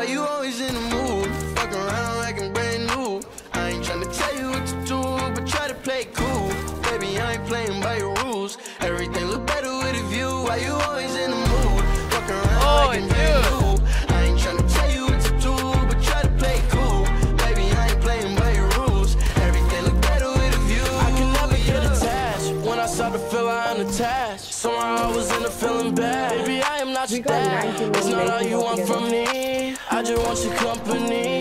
Why you always in the mood? Fuck around like I'm brand new. I ain't tryna tell you what to do, but try to play cool. Baby, I ain't playing by your rules. Everything look better with a view. Why you always in the mood? Fuck around Oh, like I'm brand new. I ain't tryna tell you what to do, but try to play cool. Baby, I ain't playing by your rules. Everything look better with a view. I can never get attached. When I start to feel I'm attached, somehow I was in a feeling bad. Baby, I am not your dad. It's not all you want from me. I just want your company.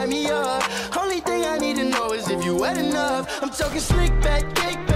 Set me up. Only thing I need to know is if you wet enough. I'm talking slick back, yeah.